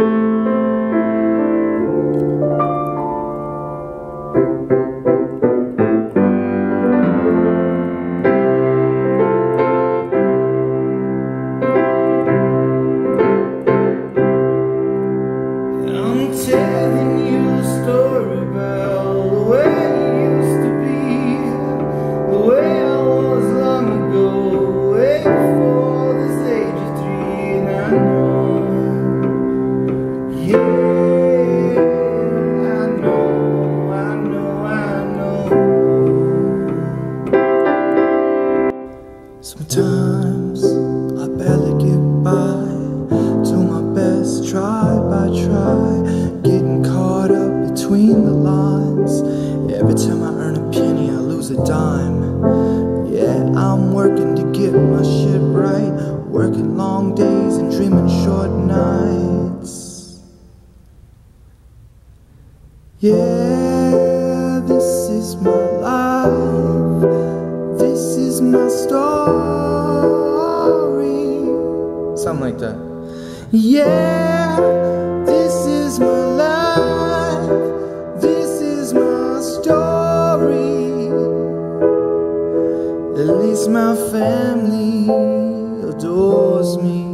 I'm telling you Sometimes I barely get by. Do my best, try by try. Getting caught up between the lines. Every time I earn a penny, I lose a dime. Yeah, I'm working to get my shit right. Working long days and dreaming short nights. Yeah, this is my life. This is my story. Something like that. Yeah, this is my life. This is my story. At least my family adores me.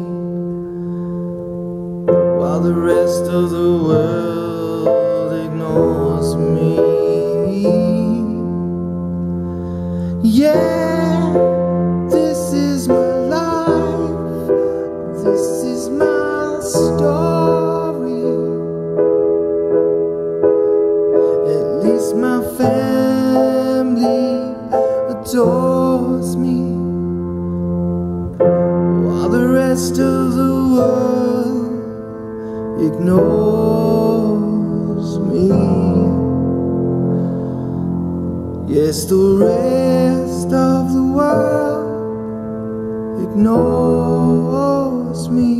While the rest of the world Yeah, this is my life. This is my story. At least my family adores me. While the rest of the world ignores Yes, the rest of the world ignores me.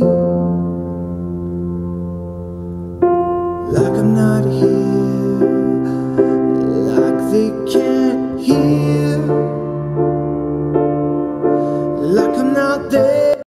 Like I'm not here, like they can't hear